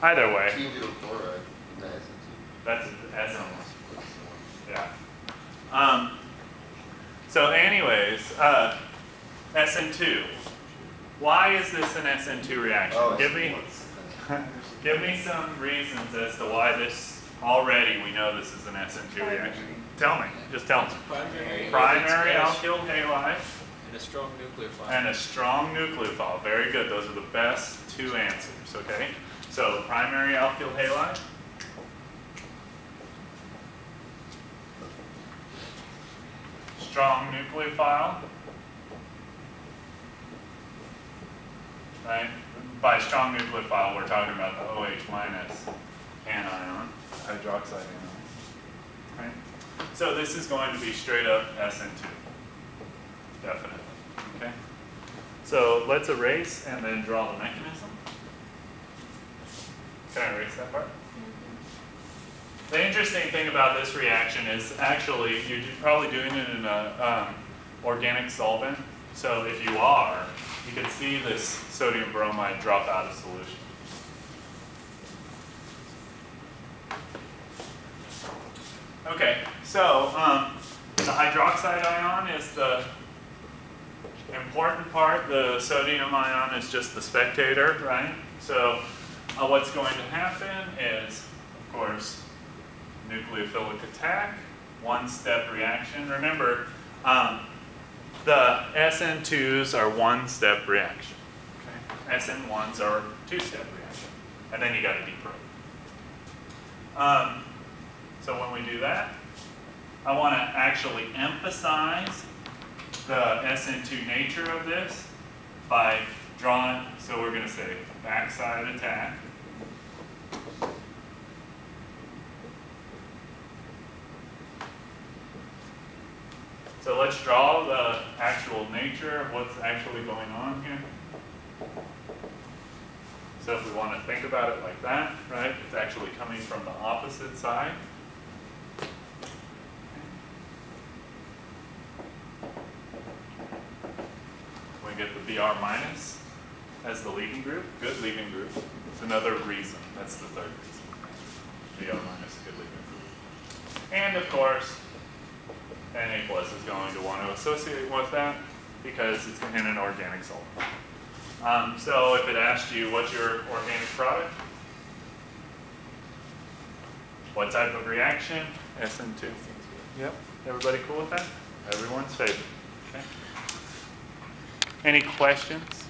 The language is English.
Either way, Keto chloride, nice. that's SN. Yeah. Um, so anyways, uh, SN2. Why is this an SN2 reaction? Oh, give me, give me some reasons as to why this, already we know this is an SN2 reaction. Tell me, just tell me. Primary. Primary alkyl halide And a strong nucleophile. and a strong nucleophile. Very good. Those are the best two answers, okay? So primary alkyl halide. Strong nucleophile. Right? By strong nucleophile, we're talking about the OH minus anion, hydroxide anion. Right? So this is going to be straight up SN2. Definitely. Okay? So let's erase and then draw the mechanism. Can I erase that part? The interesting thing about this reaction is actually you're probably doing it in a um, organic solvent. So if you are, you can see this sodium bromide drop out of solution. Okay, so um, the hydroxide ion is the important part. The sodium ion is just the spectator, right? So what's going to happen is, of course, nucleophilic attack, one-step reaction. Remember, um, the SN2s are one-step reaction. Okay? SN1s are two-step reaction. And then you got to deprobe. Um, so when we do that, I want to actually emphasize the SN2 nature of this by drawing, so we're going to say backside attack. So let's draw the actual nature of what's actually going on here. So if we want to think about it like that, right, it's actually coming from the opposite side. We get the Br minus as the leaving group, good leaving group. It's another reason, that's the third reason. Br minus, good leaving group. And of course, Na plus is going to want to associate with that because it's in an organic solvent. Um, so if it asked you what's your organic product, what type of reaction? SN2. Yep. Everybody cool with that? Everyone's favorite. Okay. Any questions?